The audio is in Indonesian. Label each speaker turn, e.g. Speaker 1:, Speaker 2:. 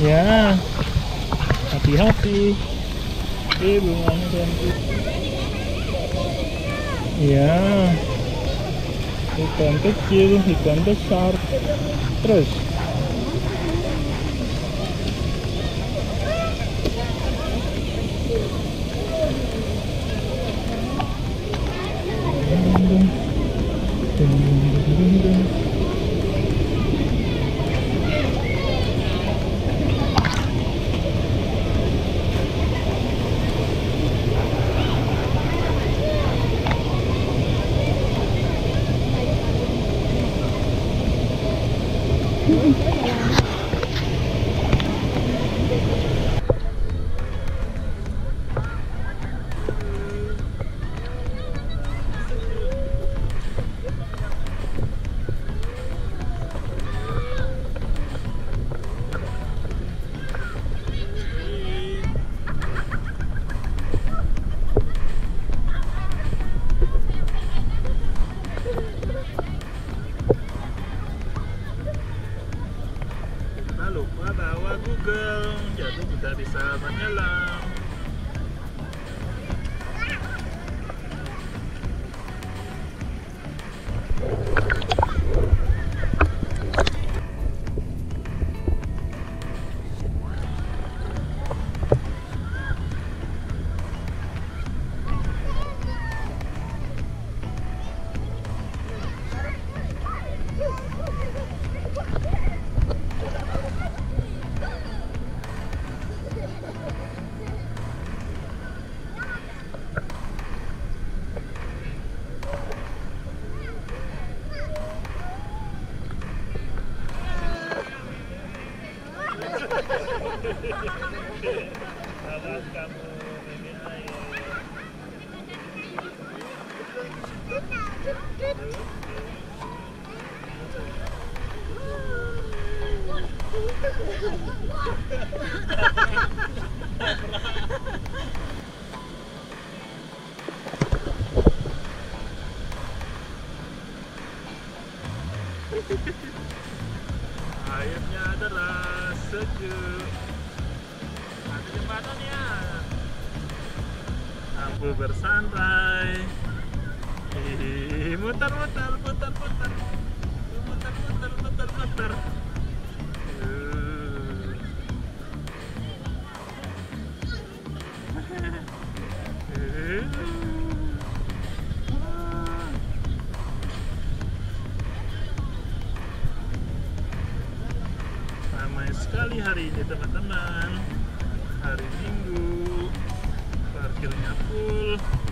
Speaker 1: Ya, hati-hati. Eh, bunganya cantik. Ya, ikan kecil, ikan besar. Terus. Tak Google, jadi kita bisa menyelam. Airnya adalah sejuk. Ada jembatan ya. Aku bersantai. Hihihi, muter muter muter muter. Muter muter muter muter. Ramai sekali hari ini teman-teman hari Minggu parkirnya full.